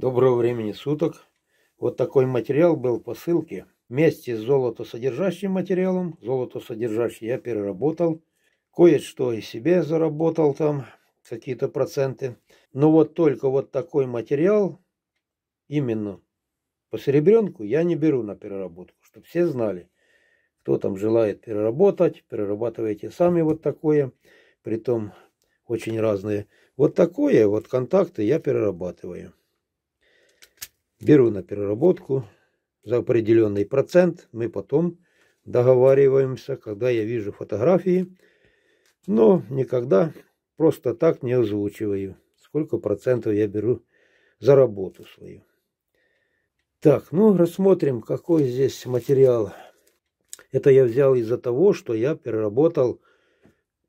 Доброго времени суток. Вот такой материал был по ссылке. Вместе с золотосодержащим материалом, золотосодержащий я переработал. Кое-что и себе заработал там, какие-то проценты. Но вот только вот такой материал, именно по серебренку, я не беру на переработку, чтобы все знали. Кто там желает переработать, перерабатывайте сами вот такое. Притом очень разные. Вот такое вот контакты я перерабатываю. Беру на переработку за определенный процент. Мы потом договариваемся, когда я вижу фотографии. Но никогда просто так не озвучиваю, сколько процентов я беру за работу свою. Так, ну рассмотрим, какой здесь материал. Это я взял из-за того, что я переработал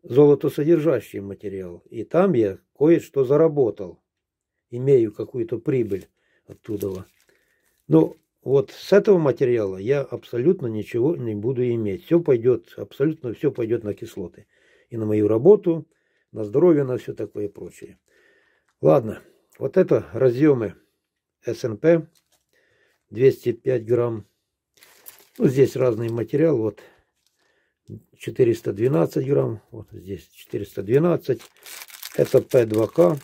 золотосодержащий материал. И там я кое-что заработал. Имею какую-то прибыль оттуда. Ну, вот с этого материала я абсолютно ничего не буду иметь. Все пойдет, абсолютно все пойдет на кислоты. И на мою работу, на здоровье, на все такое прочее. Ладно, вот это разъемы СНП 205 грамм. Ну, здесь разный материал. Вот 412 грамм. Вот здесь 412. Это P2К.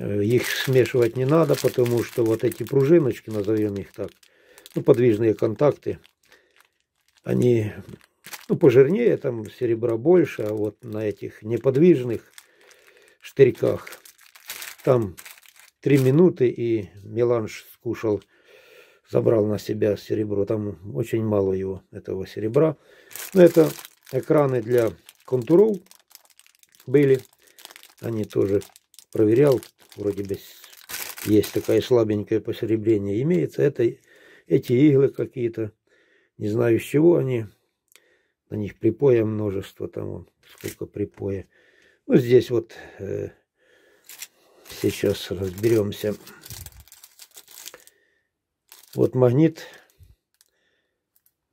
Э, их смешивать не надо, потому что вот эти пружиночки, назовем их так, ну, подвижные контакты, они ну, пожирнее, там серебра больше, а вот на этих неподвижных штырьках там три минуты и меланж скушал, забрал на себя серебро. Там очень мало его, этого серебра. Но это экраны для контуров были. Они тоже проверял, вроде бы есть такая слабенькая посеребрение имеется. Это эти иглы какие-то, не знаю из чего они. На них припоя множество, там вон, сколько припоя. Ну, здесь вот э, сейчас разберемся. Вот магнит.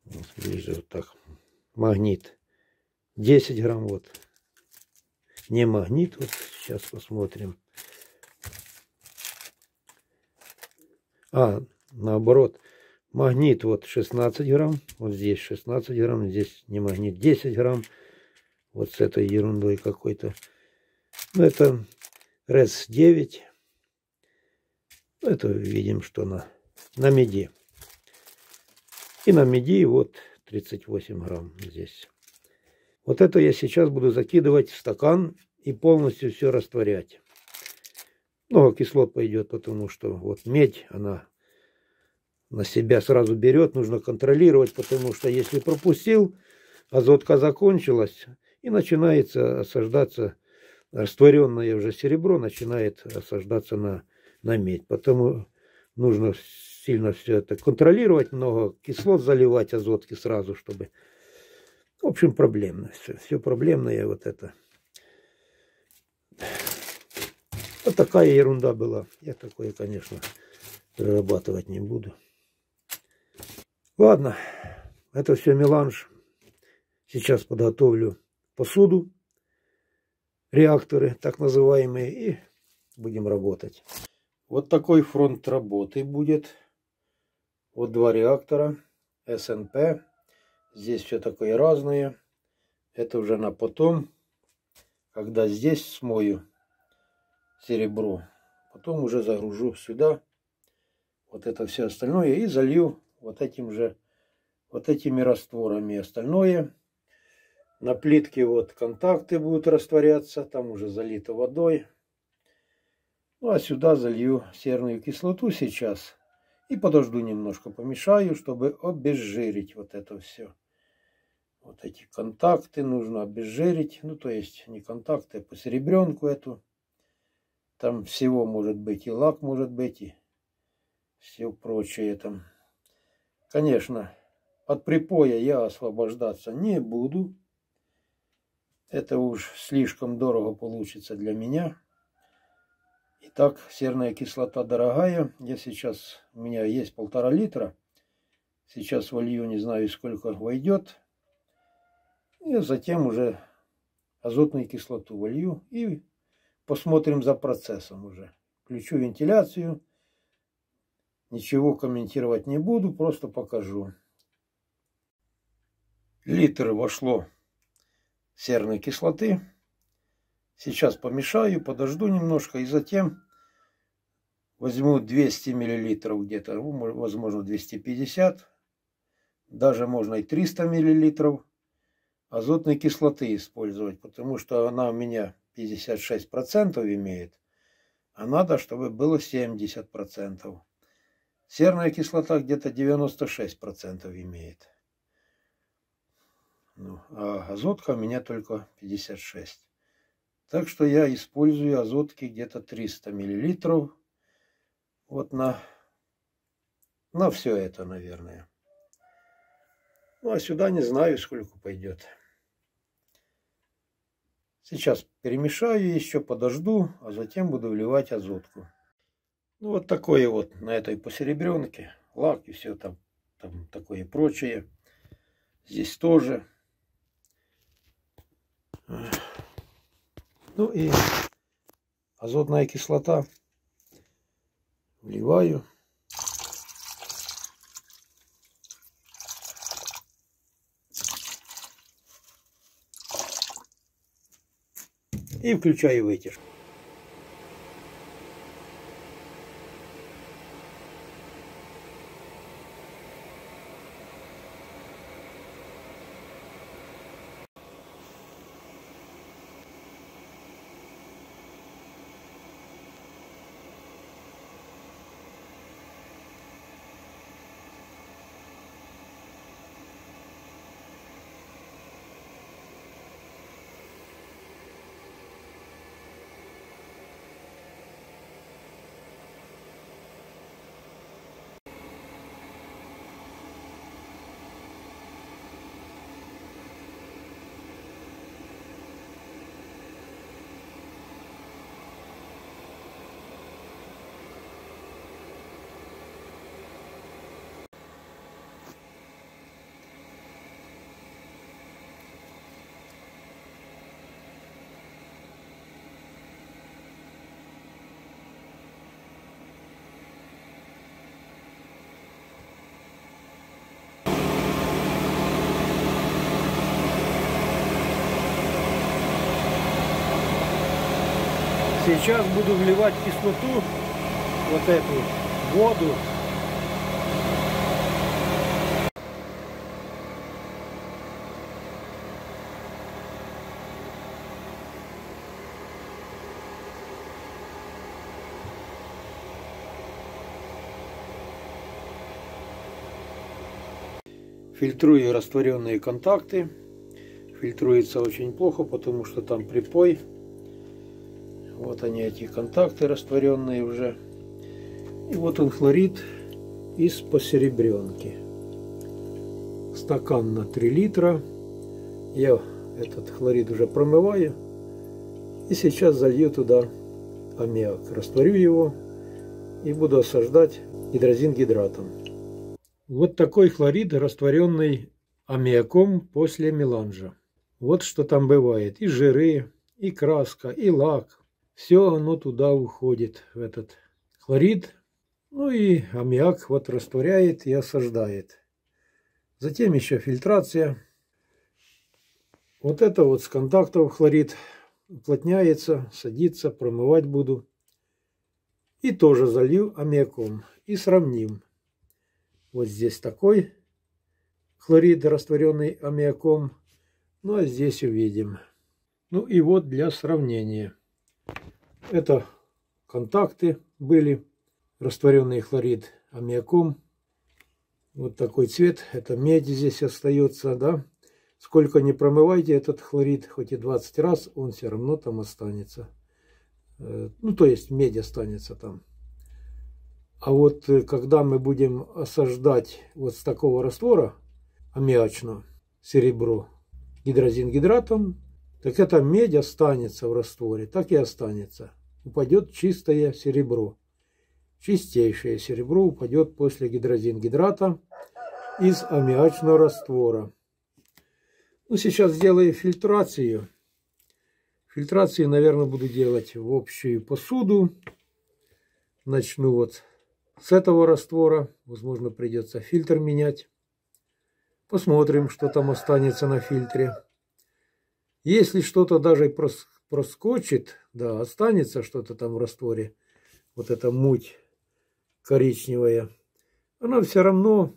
Вот ближе вот так. Магнит. 10 грамм вот. Не магнит. Вот сейчас посмотрим. А, наоборот, магнит вот 16 грамм, вот здесь 16 грамм, здесь не магнит 10 грамм, вот с этой ерундой какой-то. Ну, это РЭС 9. Ну, это видим, что на, на меди. И на меди вот 38 грамм здесь. Вот это я сейчас буду закидывать в стакан и полностью все растворять. Много кислот пойдет, потому что вот медь, она на себя сразу берет, нужно контролировать, потому что если пропустил, азотка закончилась, и начинается осаждаться, растворенное уже серебро начинает осаждаться на, на медь. Потому нужно сильно все это контролировать, много кислот заливать азотки сразу, чтобы... В общем, проблемно все. Все проблемное вот это. Вот такая ерунда была. Я такое, конечно, перерабатывать не буду. Ладно, это все меланж. Сейчас подготовлю посуду, реакторы так называемые, и будем работать. Вот такой фронт работы будет. Вот два реактора, СНП. Здесь все такое разное. Это уже на потом, когда здесь смою серебро. Потом уже загружу сюда вот это все остальное и залью вот этим же, вот этими растворами. Остальное на плитке вот контакты будут растворяться, там уже залито водой. Ну а сюда залью серную кислоту сейчас и подожду немножко, помешаю, чтобы обезжирить вот это все. Вот эти контакты нужно обезжирить, ну то есть не контакты, а посеребренку эту. Там всего может быть, и лак может быть, и все прочее там. Конечно, от припоя я освобождаться не буду. Это уж слишком дорого получится для меня. Итак, серная кислота дорогая. Я сейчас, у меня есть полтора литра. Сейчас волью, не знаю, сколько войдет. И затем уже азотную кислоту волью и посмотрим за процессом уже. Включу вентиляцию Ничего комментировать не буду, просто покажу. Литр вошло серной кислоты. Сейчас помешаю, подожду немножко и затем возьму 200 миллилитров где-то, ну, возможно 250, даже можно и 300 миллилитров азотной кислоты использовать, потому что она у меня 56% имеет, а надо, чтобы было 70%. Серная кислота где-то 96% имеет. Ну, а азотка у меня только 56. Так что я использую азотки где-то 300 миллилитров. Вот на, на все это, наверное. Ну, а сюда не знаю, сколько пойдет. Сейчас перемешаю еще, подожду, а затем буду вливать азотку. Ну, вот такое вот на этой посеребренке. Лак и все там, там такое прочее. Здесь тоже. Ну и азотная кислота вливаю. И включаю вытяжку. Сейчас буду вливать кислоту, вот эту воду. Фильтрую растворенные контакты. Фильтруется очень плохо, потому что там припой вот они, эти контакты растворенные уже. И вот он хлорид из посеребренки. Стакан на 3 литра. Я этот хлорид уже промываю. И сейчас залью туда аммиак. Растворю его и буду осаждать гидрозин-гидратом. Вот такой хлорид, растворенный аммиаком после меланжа. Вот что там бывает. И жиры, и краска, и лак, все оно туда уходит, в этот хлорид. Ну и аммиак вот растворяет и осаждает. Затем еще фильтрация. Вот это вот с контактов хлорид уплотняется, садится, промывать буду. И тоже залью аммиаком и сравним. Вот здесь такой хлорид, растворенный аммиаком. Ну а здесь увидим. Ну и вот для сравнения. Это контакты были, растворенный хлорид аммиаком. Вот такой цвет, это медь здесь остается, да. Сколько не промывайте этот хлорид, хоть и 20 раз, он все равно там останется. Э, ну, то есть медь останется там. А вот э, когда мы будем осаждать вот с такого раствора аммиачного серебро гидрозин-гидратом, так эта медь останется в растворе, так и останется упадет чистое серебро. Чистейшее серебро упадет после гидрозин-гидрата из аммиачного раствора. Ну, сейчас сделаю фильтрацию. Фильтрацию, наверное, буду делать в общую посуду. Начну вот с этого раствора. Возможно, придется фильтр менять. Посмотрим, что там останется на фильтре. Если что-то даже проскочит, да, останется что-то там в растворе, вот эта муть коричневая, она все равно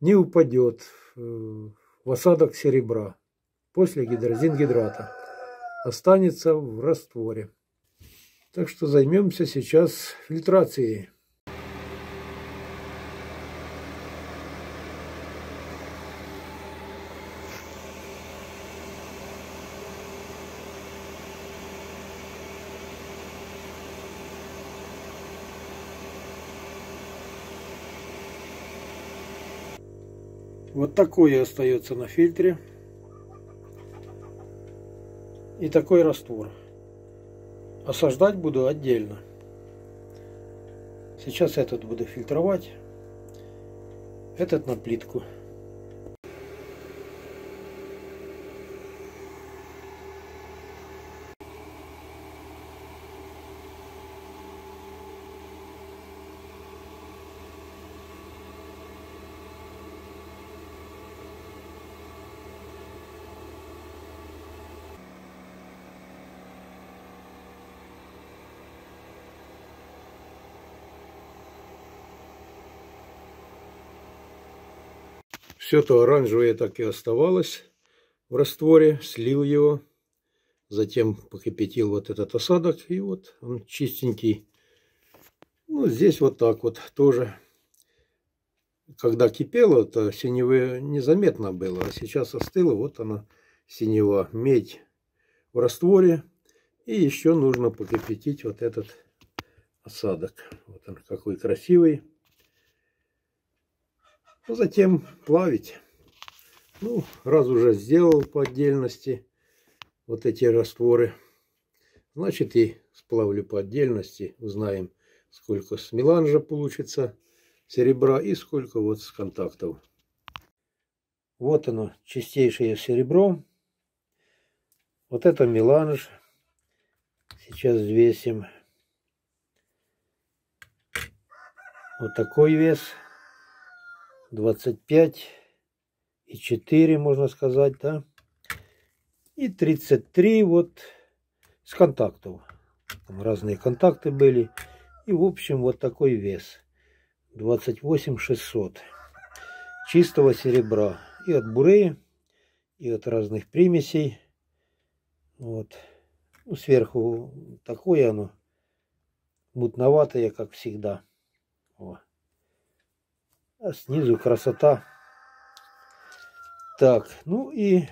не упадет в осадок серебра после гидрозингидрата. Останется в растворе. Так что займемся сейчас фильтрацией. Такое остается на фильтре. И такой раствор. Осаждать буду отдельно. Сейчас этот буду фильтровать. Этот на плитку. Все то оранжевое так и оставалось в растворе, слил его, затем покипятил вот этот осадок, и вот он чистенький. Ну, здесь вот так вот тоже. Когда кипело, то синевы незаметно было, а сейчас остыло, вот она синева, медь в растворе. И еще нужно покипятить вот этот осадок. Вот он какой красивый а затем плавить. Ну, раз уже сделал по отдельности вот эти растворы, значит и сплавлю по отдельности. Узнаем, сколько с меланжа получится серебра и сколько вот с контактов. Вот оно, чистейшее серебро. Вот это меланж. Сейчас взвесим. Вот такой вес. 25 и 4, можно сказать, да. И 33 вот с контактов. Там разные контакты были. И в общем вот такой вес. 28 600. Чистого серебра. И от буреи, и от разных примесей. Вот. Ну, сверху такое оно мутноватое, как всегда. А снизу красота. Так, ну и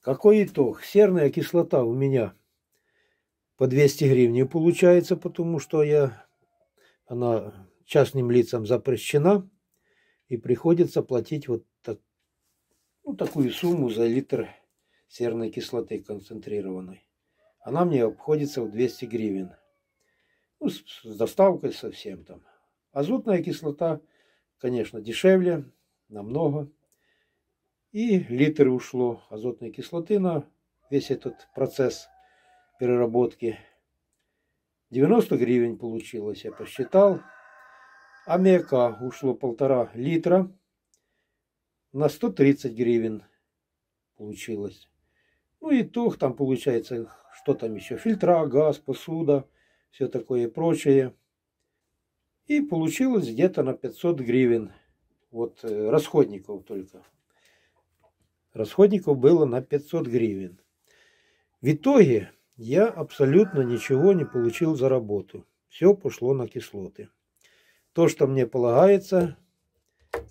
какой итог? Серная кислота у меня по 200 гривен получается, потому что я, она частным лицам запрещена. И приходится платить вот так, ну, такую сумму за литр серной кислоты концентрированной. Она мне обходится в 200 гривен. Ну, с, с доставкой совсем там. Азотная кислота, конечно, дешевле, намного. И литр ушло азотной кислоты на весь этот процесс переработки. 90 гривен получилось, я посчитал. Аммиака ушло полтора литра на 130 гривен получилось. Ну, итог там получается, что там еще, фильтра, газ, посуда, все такое прочее. И получилось где-то на 500 гривен. Вот э, расходников только. Расходников было на 500 гривен. В итоге я абсолютно ничего не получил за работу. Все пошло на кислоты. То, что мне полагается,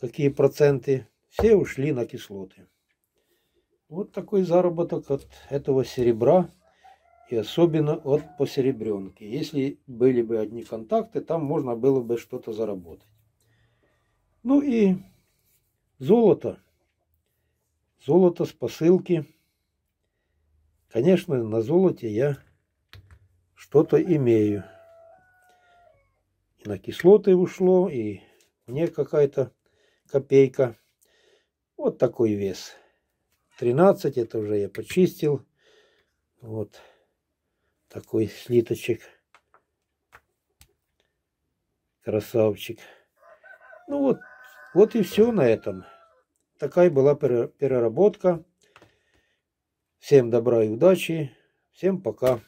какие проценты, все ушли на кислоты. Вот такой заработок от этого серебра и особенно от посеребренки. Если были бы одни контакты, там можно было бы что-то заработать. Ну и золото. Золото с посылки. Конечно, на золоте я что-то имею. И на кислоты ушло, и мне какая-то копейка. Вот такой вес. 13, это уже я почистил. Вот такой слиточек. Красавчик. Ну вот, вот и все на этом. Такая была переработка. Всем добра и удачи. Всем пока.